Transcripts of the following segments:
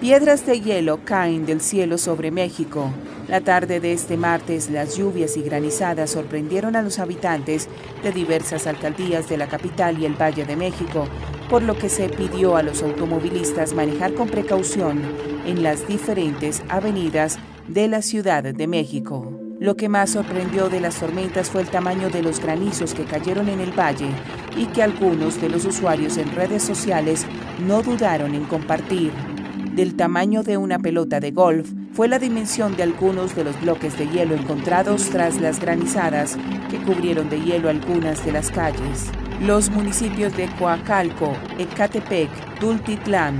Piedras de hielo caen del cielo sobre México. La tarde de este martes, las lluvias y granizadas sorprendieron a los habitantes de diversas alcaldías de la capital y el Valle de México, por lo que se pidió a los automovilistas manejar con precaución en las diferentes avenidas de la Ciudad de México. Lo que más sorprendió de las tormentas fue el tamaño de los granizos que cayeron en el valle y que algunos de los usuarios en redes sociales no dudaron en compartir del tamaño de una pelota de golf fue la dimensión de algunos de los bloques de hielo encontrados tras las granizadas que cubrieron de hielo algunas de las calles. Los municipios de Coacalco, Ecatepec, Tultitlán,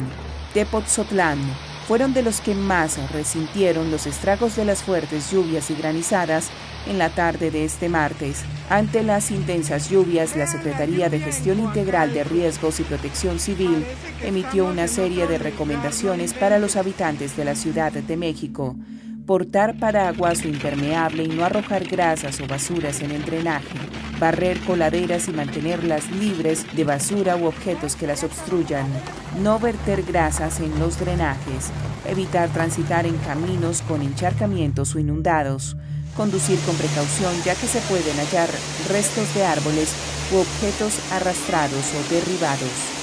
Tepotzotlán, fueron de los que más resintieron los estragos de las fuertes lluvias y granizadas en la tarde de este martes. Ante las intensas lluvias, la Secretaría de Gestión Integral de Riesgos y Protección Civil emitió una serie de recomendaciones para los habitantes de la Ciudad de México portar paraguas o impermeable y no arrojar grasas o basuras en el drenaje, barrer coladeras y mantenerlas libres de basura u objetos que las obstruyan, no verter grasas en los drenajes, evitar transitar en caminos con encharcamientos o inundados, conducir con precaución ya que se pueden hallar restos de árboles u objetos arrastrados o derribados.